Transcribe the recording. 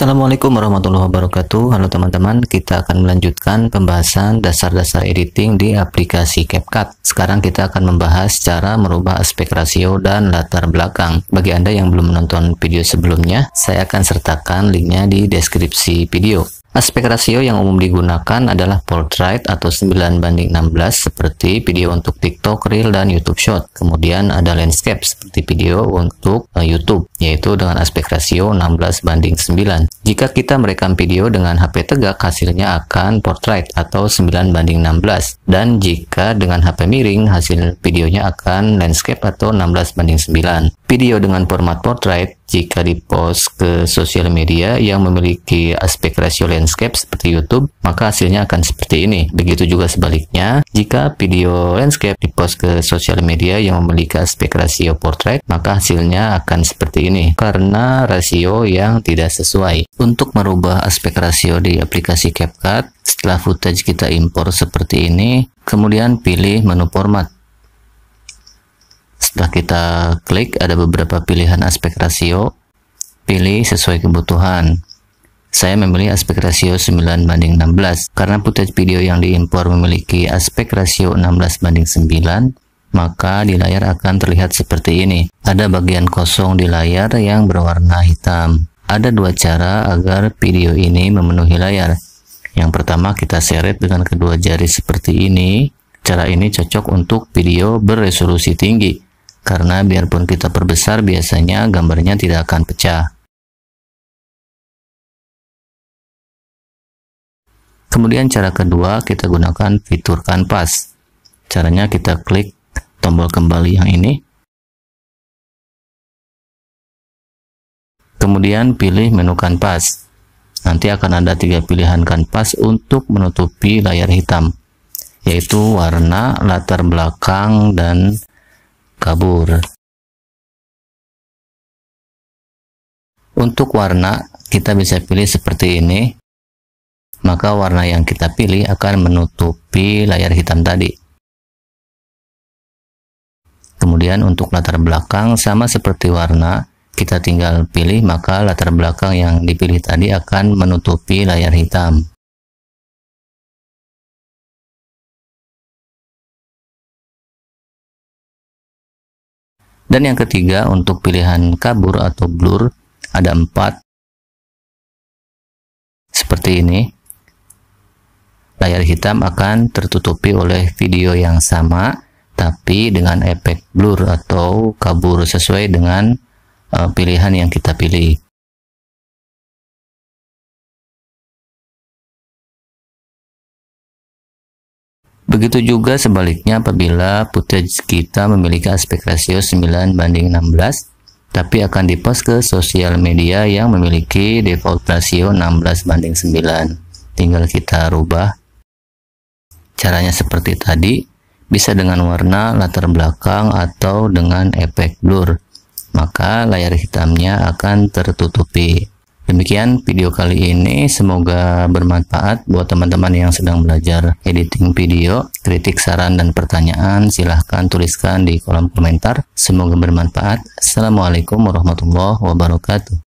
Assalamualaikum warahmatullahi wabarakatuh. Halo teman-teman, kita akan melanjutkan pembahasan dasar-dasar editing di aplikasi CapCut. Sekarang kita akan membahas cara merubah aspek rasio dan latar belakang. Bagi Anda yang belum menonton video sebelumnya, saya akan sertakan linknya di deskripsi video Aspek rasio yang umum digunakan adalah portrait atau 9 banding 16 seperti video untuk TikTok, Reel, dan YouTube Short. Kemudian ada landscape seperti video untuk uh, YouTube, yaitu dengan aspek rasio 16 banding 9. Jika kita merekam video dengan HP tegak, hasilnya akan portrait atau 9 banding 16. Dan jika dengan HP miring, hasil videonya akan landscape atau 16 banding 9. Video dengan format portrait jika dipost ke sosial media yang memiliki aspek rasio landscape seperti YouTube, maka hasilnya akan seperti ini. Begitu juga sebaliknya, jika video landscape dipost ke sosial media yang memiliki aspek rasio portrait, maka hasilnya akan seperti ini karena rasio yang tidak sesuai. Untuk merubah aspek rasio di aplikasi CapCut, setelah footage kita impor seperti ini, kemudian pilih menu format setelah kita klik, ada beberapa pilihan aspek rasio. Pilih sesuai kebutuhan. Saya memilih aspek rasio 9 banding 16. Karena footage video yang diimpor memiliki aspek rasio 16 banding 9, maka di layar akan terlihat seperti ini. Ada bagian kosong di layar yang berwarna hitam. Ada dua cara agar video ini memenuhi layar. Yang pertama kita seret dengan kedua jari seperti ini. Cara ini cocok untuk video beresolusi tinggi karena biarpun kita perbesar biasanya gambarnya tidak akan pecah. Kemudian cara kedua kita gunakan fitur kanvas. Caranya kita klik tombol kembali yang ini. Kemudian pilih menu kanvas. Nanti akan ada tiga pilihan kanvas untuk menutupi layar hitam, yaitu warna, latar belakang, dan kabur. Untuk warna, kita bisa pilih seperti ini. Maka warna yang kita pilih akan menutupi layar hitam tadi. Kemudian untuk latar belakang sama seperti warna, kita tinggal pilih maka latar belakang yang dipilih tadi akan menutupi layar hitam. Dan yang ketiga untuk pilihan kabur atau blur ada empat seperti ini. Layar hitam akan tertutupi oleh video yang sama tapi dengan efek blur atau kabur sesuai dengan uh, pilihan yang kita pilih. Begitu juga sebaliknya apabila footage kita memiliki aspek rasio 9 banding 16 tapi akan dipost ke sosial media yang memiliki default rasio 16 banding 9 tinggal kita rubah caranya seperti tadi bisa dengan warna latar belakang atau dengan efek blur. Maka layar hitamnya akan tertutupi Demikian video kali ini, semoga bermanfaat buat teman-teman yang sedang belajar editing video. Kritik, saran, dan pertanyaan silahkan tuliskan di kolom komentar. Semoga bermanfaat. Assalamualaikum warahmatullahi wabarakatuh.